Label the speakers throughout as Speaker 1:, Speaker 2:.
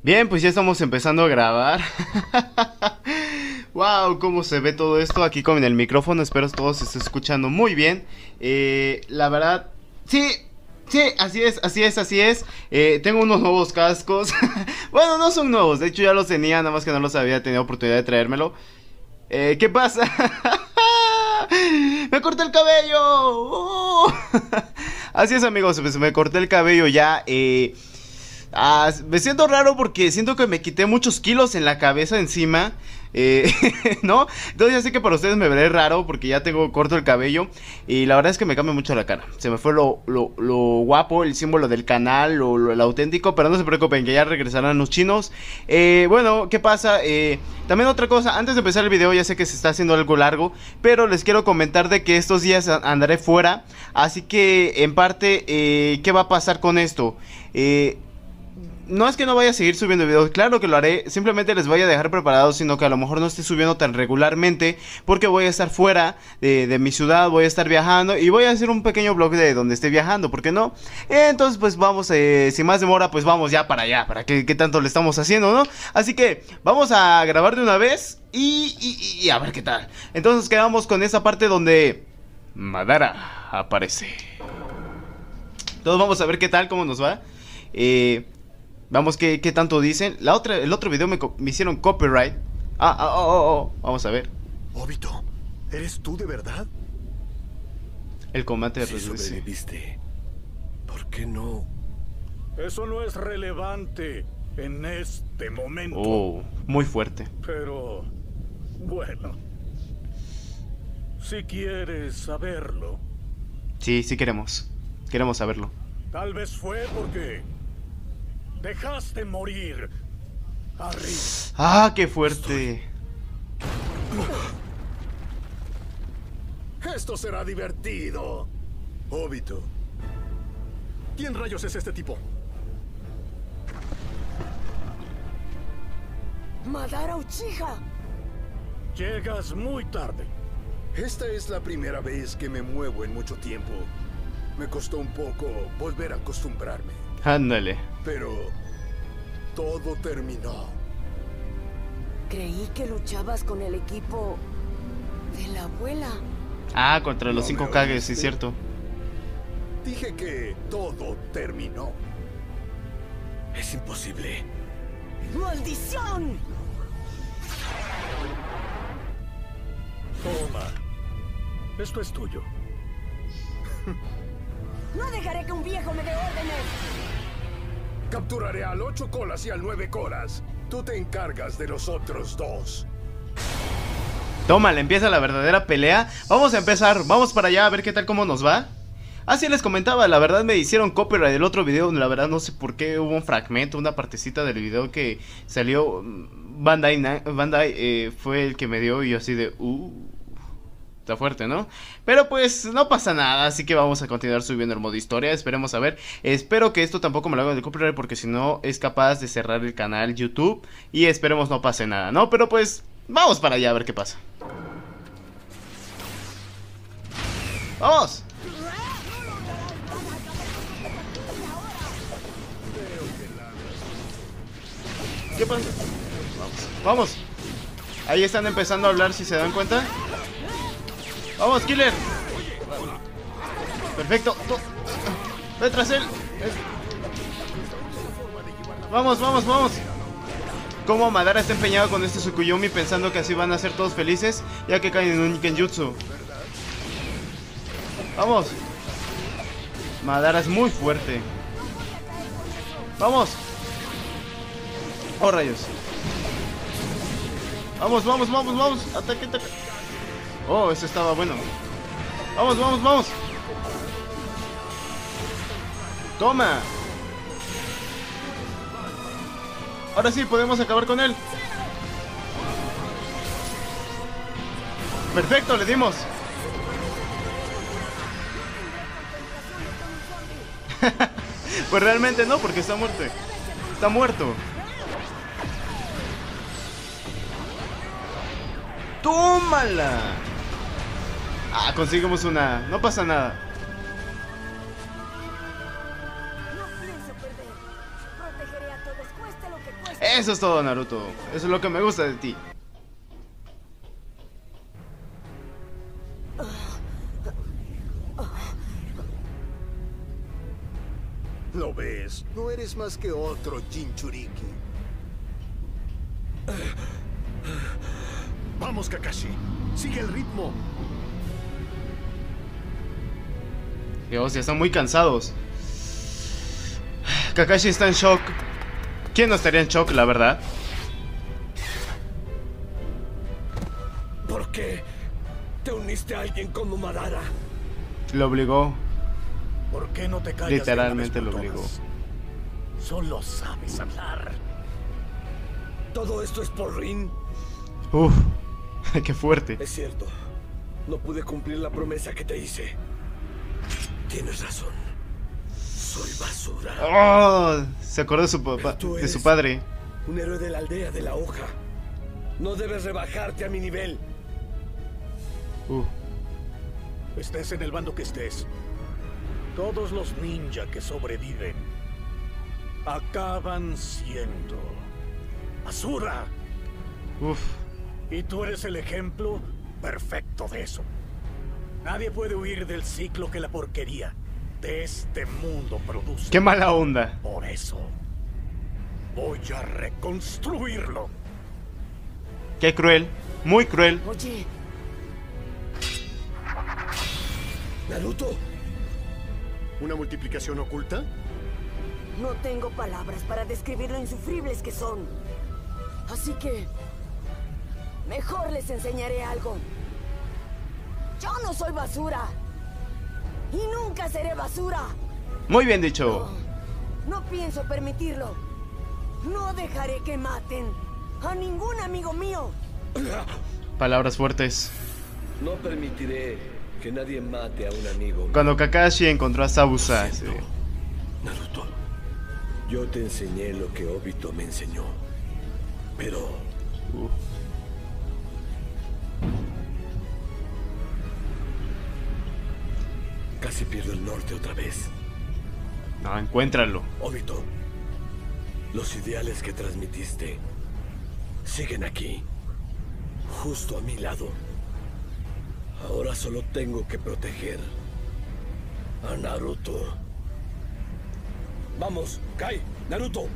Speaker 1: Bien, pues ya estamos empezando a grabar. wow, cómo se ve todo esto aquí con el micrófono. Espero todo se esté escuchando muy bien. Eh, la verdad, sí, sí, así es, así es, así es. Eh, tengo unos nuevos cascos. bueno, no son nuevos, de hecho ya los tenía, nada más que no los había tenido oportunidad de traérmelo. Eh, ¿Qué pasa? ¡Me corté el cabello! Así es, amigos, pues me corté el cabello ya. Eh. Ah, me siento raro porque siento que me quité muchos kilos en la cabeza encima. Eh, ¿No? Entonces ya sé que para ustedes me veré raro porque ya tengo corto el cabello. Y la verdad es que me cambia mucho la cara. Se me fue lo, lo, lo guapo, el símbolo del canal, lo, lo, auténtico. Pero no se preocupen, que ya regresarán los chinos. Eh, bueno, ¿qué pasa? Eh, también otra cosa, antes de empezar el video, ya sé que se está haciendo algo largo. Pero les quiero comentar de que estos días andaré fuera. Así que, en parte, eh, ¿qué va a pasar con esto? Eh no es que no vaya a seguir subiendo videos, claro que lo haré, simplemente les voy a dejar preparados, sino que a lo mejor no esté subiendo tan regularmente, porque voy a estar fuera de, mi ciudad, voy a estar viajando y voy a hacer un pequeño vlog de donde esté viajando, ¿por qué no? Entonces pues vamos, eh, sin más demora, pues vamos ya para allá, para que, tanto le estamos haciendo, ¿no? Así que vamos a grabar de una vez y, y, y a ver qué tal. Entonces quedamos con esa parte donde Madara aparece. Todos vamos a ver qué tal, cómo nos va. Eh, Vamos, ¿qué, qué tanto dicen? La otra, el otro video me, me hicieron copyright. Ah, ah, oh, oh, oh. Vamos a ver.
Speaker 2: Obito, ¿eres tú de verdad?
Speaker 1: El combate de
Speaker 2: sobreviviste, ¿por qué no?
Speaker 3: Eso no es relevante en este momento.
Speaker 1: Oh, muy fuerte.
Speaker 3: Pero, bueno. Si quieres saberlo.
Speaker 1: Sí, sí queremos. Queremos saberlo.
Speaker 3: Tal vez fue porque Dejaste morir.
Speaker 1: Ah, qué fuerte.
Speaker 2: Esto será divertido. Obito. ¿Quién rayos es este tipo?
Speaker 4: Madara Uchiha.
Speaker 3: Llegas muy tarde.
Speaker 2: Esta es la primera vez que me muevo en mucho tiempo. Me costó un poco volver a acostumbrarme.
Speaker 1: Ándale.
Speaker 2: Pero todo terminó.
Speaker 4: Creí que luchabas con el equipo de la abuela.
Speaker 1: Ah, contra los cinco Kages, sí, cierto.
Speaker 2: Dije que todo terminó. Es imposible.
Speaker 4: ¡Maldición!
Speaker 3: Toma. Esto es tuyo.
Speaker 4: No dejaré que un viejo me dé órdenes.
Speaker 2: Capturaré al ocho colas y al nueve colas. Tú te encargas de los otros dos.
Speaker 1: Toma, le empieza la verdadera pelea. Vamos a empezar, vamos para allá a ver qué tal cómo nos va. Así les comentaba, la verdad me hicieron copyright del otro video, la verdad no sé por qué hubo un fragmento, una partecita del video que salió Bandai, Bandai eh, fue el que me dio y yo así de... Uh, fuerte, ¿no? Pero pues no pasa nada, así que vamos a continuar subiendo el modo historia, esperemos a ver. Espero que esto tampoco me lo hagan de copyright porque si no es capaz de cerrar el canal YouTube y esperemos no pase nada, ¿no? Pero pues vamos para allá a ver qué pasa. ¡Vamos! ¿Qué pasa? Vamos. Vamos. Ahí están empezando a hablar si se dan cuenta. ¡Vamos, killer! Perfecto. Ve tras él. Vamos, vamos, vamos. Como Madara está empeñado con este Tsukuyomi pensando que así van a ser todos felices, ya que caen en un Kenjutsu. Vamos. Madara es muy fuerte. Vamos. Oh, rayos. Vamos, vamos, vamos, vamos. Ataque, ataque. Oh, ese estaba bueno. Vamos, vamos, vamos. Toma. Ahora sí, podemos acabar con él. Perfecto, le dimos. pues realmente no, porque está muerto. Está muerto. ¡Tómala! Ah, conseguimos una. No pasa nada. Eso es todo, Naruto. Eso es lo que me gusta de ti.
Speaker 2: ¿Lo ves? No eres más que otro Jinchuriki.
Speaker 3: Vamos, Kakashi. Sigue el ritmo.
Speaker 1: Dios, ya están muy cansados. Kakashi está en shock. ¿Quién no estaría en shock, la verdad?
Speaker 5: ¿Por qué te uniste a alguien como Madara?
Speaker 1: Lo obligó.
Speaker 3: ¿Por qué no te callas?
Speaker 1: Literalmente lo obligó.
Speaker 3: Solo sabes hablar.
Speaker 5: ¿Todo esto es por Rin?
Speaker 1: Uf, qué fuerte.
Speaker 5: Es cierto. No pude cumplir la promesa que te hice. Tienes razón. Soy basura.
Speaker 1: Oh, se acordó de su, papá- de su padre.
Speaker 5: Un héroe de la aldea de la hoja. No debes rebajarte a mi nivel.
Speaker 1: Uh,
Speaker 3: Estés en el bando que estés. Todos los ninja que sobreviven acaban siendo basura.
Speaker 1: uf.
Speaker 3: Y tú eres el ejemplo perfecto de eso. Nadie puede huir del ciclo que la porquería de este mundo produce.
Speaker 1: Qué mala onda.
Speaker 3: Por eso voy a reconstruirlo.
Speaker 1: Qué cruel. Muy cruel.
Speaker 4: Oye,
Speaker 5: Naruto,
Speaker 2: ¿Una multiplicación oculta?
Speaker 4: no tengo palabras para describir lo insufribles que son. Así que... Mejor les enseñaré algo. Yo no soy basura. Y nunca seré basura.
Speaker 1: Muy bien dicho.
Speaker 4: No pienso permitirlo. No dejaré que maten a ningún amigo mío.
Speaker 1: Palabras fuertes.
Speaker 5: no permitiré que nadie mate a un amigo.
Speaker 1: Cuando Kakashi encontró a Sabusa. sí.
Speaker 5: Naruto, yo te enseñé lo que Obito me enseñó. Pero
Speaker 1: Uh,
Speaker 5: casi pierdo el norte otra vez.
Speaker 1: no, encuéntralo.
Speaker 5: Obito, los ideales que transmitiste siguen aquí, justo a mi lado. Ahora solo tengo que proteger a Naruto. Vamos, Kai, Naruto.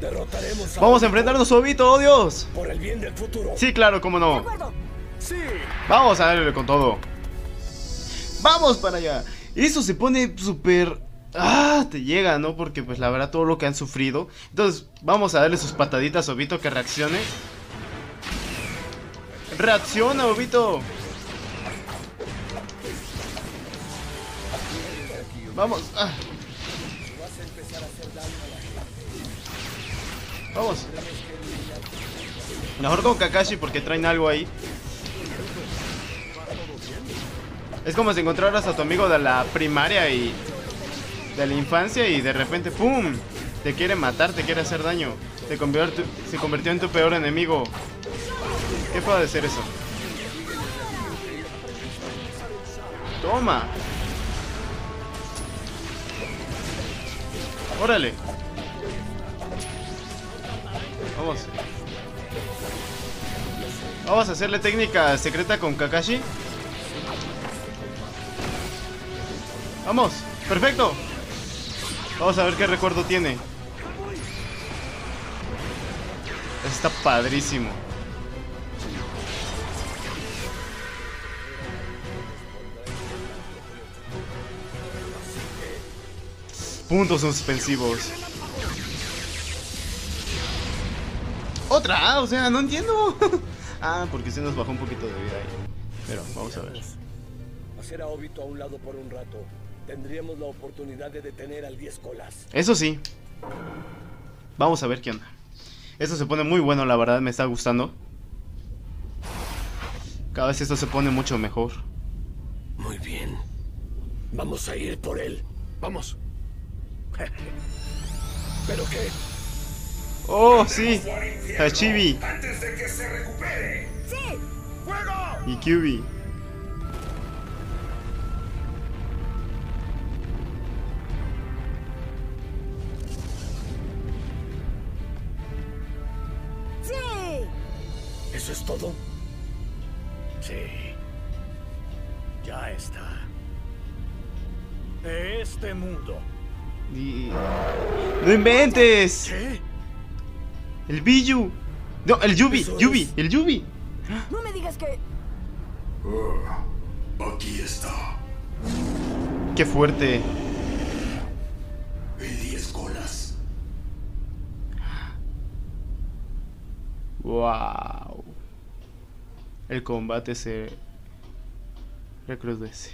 Speaker 5: Derrotaremos a
Speaker 1: Vamos a enfrentarnos a Obito, oh Dios.
Speaker 5: por el bien del futuro.
Speaker 1: Sí, claro, cómo
Speaker 4: De
Speaker 1: no.
Speaker 4: acuerdo.
Speaker 3: Sí,
Speaker 1: Vamos a darle con todo. Vamos para allá. Eso se pone súper... Ah, te llega, ¿no? Porque pues la verdad todo lo que han sufrido. Entonces, vamos a darle sus pataditas a Obito que reaccione. Reacciona, Obito. Vamos. ah. Vamos. Mejor con Kakashi porque traen algo ahí. Es como si encontraras a tu amigo de la primaria y de la infancia y de repente ¡pum! Te quiere matar, te quiere hacer daño. Te convierte- se convirtió en tu peor enemigo. ¿Qué puede ser eso? Toma. Órale. Vamos. Vamos a hacerle técnica secreta con Kakashi. Vamos, perfecto. Vamos a ver qué recuerdo tiene. Está padrísimo. Puntos suspensivos. Otra, ah, o sea, no entiendo. ah, porque se nos bajó un poquito de vida ahí. Pero vamos a ver.
Speaker 5: Hacer a Obito a un lado por un rato. Tendríamos la oportunidad de detener al 10 colas.
Speaker 1: Eso sí. Vamos a ver qué onda. Esto se pone muy bueno, la verdad, me está gustando. Cada vez esto se pone mucho mejor.
Speaker 5: Muy bien. Vamos a ir por él.
Speaker 3: vamos.
Speaker 5: ¿Pero qué?
Speaker 1: ¡Oh, sí! Hachibi
Speaker 6: antes de que se recupere.
Speaker 4: ¡Sí!
Speaker 1: y Kyubi.
Speaker 3: ¿Eso es todo? Sí. Ya está. De este mundo.
Speaker 1: Y- ¡No inventes!
Speaker 3: ¿Qué?
Speaker 1: El Biyu. No, el Yubi,
Speaker 5: Eso
Speaker 1: Yubi,
Speaker 5: es.
Speaker 1: el Yubi.
Speaker 4: No me digas que...
Speaker 6: Aquí está.
Speaker 1: Qué fuerte.
Speaker 6: El diez colas.
Speaker 1: Wow. El combate se recrudece.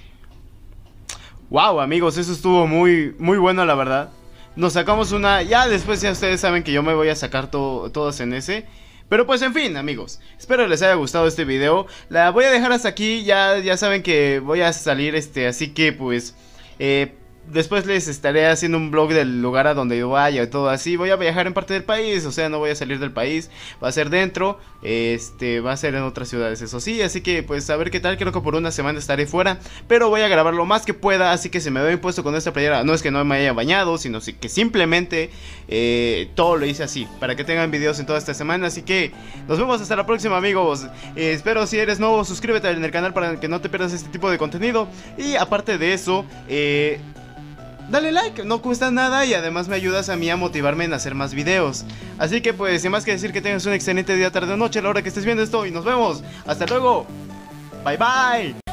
Speaker 1: Wow, amigos, eso estuvo muy muy bueno la verdad. Nos sacamos una, ya después ya ustedes saben que yo me voy a sacar to- todos en ese. Pero pues en fin, amigos, espero les haya gustado este video. La voy a dejar hasta aquí, ya ya saben que voy a salir este, así que pues eh, Después les estaré haciendo un blog del lugar a donde yo vaya y todo así. Voy a viajar en parte del país, o sea, no voy a salir del país. Va a ser dentro, este, va a ser en otras ciudades, eso sí. Así que, pues, a ver qué tal. Creo que por una semana estaré fuera. Pero voy a grabar lo más que pueda. Así que se me veo impuesto con esta playera. No es que no me haya bañado, sino que simplemente eh, todo lo hice así. Para que tengan videos en toda esta semana. Así que nos vemos hasta la próxima, amigos. Eh, espero si eres nuevo, suscríbete en el canal para que no te pierdas este tipo de contenido. Y aparte de eso, eh dale like, no cuesta nada y además me ayudas a mí a motivarme en hacer más videos. Así que pues, sin más que decir que tengas un excelente día, tarde o noche a la hora que estés viendo esto y nos vemos. Hasta luego. Bye bye.